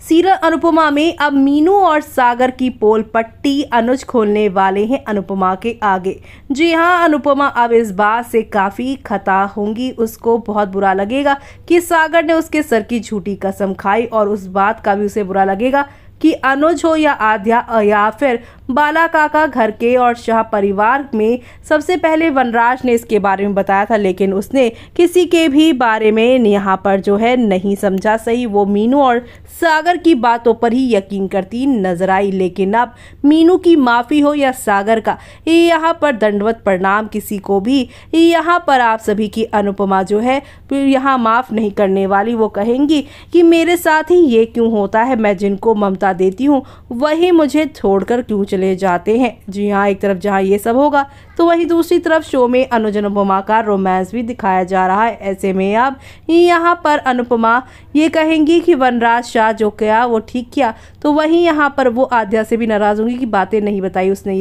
Serial Anupama में अब मीनू और सागर की पोल पट्टी अनुज खोलने वाले हैं अनुपमा के आगे। जी हाँ अनुपमा अब इस बात से काफ़ी खता होंगी, उसको बहुत बुरा लगेगा कि सागर ने उसके सर की झूठी कसम खाई और उस बात का भी उसे बुरा लगेगा। कि अनुज हो या आध्या या फिर बाला काका घर के और शाह परिवार में सबसे पहले वनराज ने इसके बारे में बताया था, लेकिन उसने किसी के भी बारे में यहाँ पर जो है नहीं समझा। सही वो मीनू और सागर की बातों पर ही यकीन करती नज़र आई, लेकिन अब मीनू की माफ़ी हो या सागर का, यहाँ पर दंडवत प्रणाम किसी को भी, यहाँ पर आप सभी की अनुपमा जो है, यहाँ माफ़ नहीं करने वाली। वो कहेंगी कि मेरे साथ ही ये क्यों होता है? मैं जिनको ममता देती हूँ। वही मुझे छोड़कर क्यों चले जाते हैं? जी हाँ एक तरफ़ जहाँ ये सब होगा तो वहीं दूसरी तरफ़ शो में अनुज अनुपमा का रोमांस भी दिखाया जा रहा है। ऐसे में अब यहाँ पर अनुपमा ये कहेंगी कि वनराज शाह जो किया, वो ठीक किया? तो वहीं यहाँ पर वो आध्या से भी नाराज़ होंगी कि बातें नहीं बताई उसने।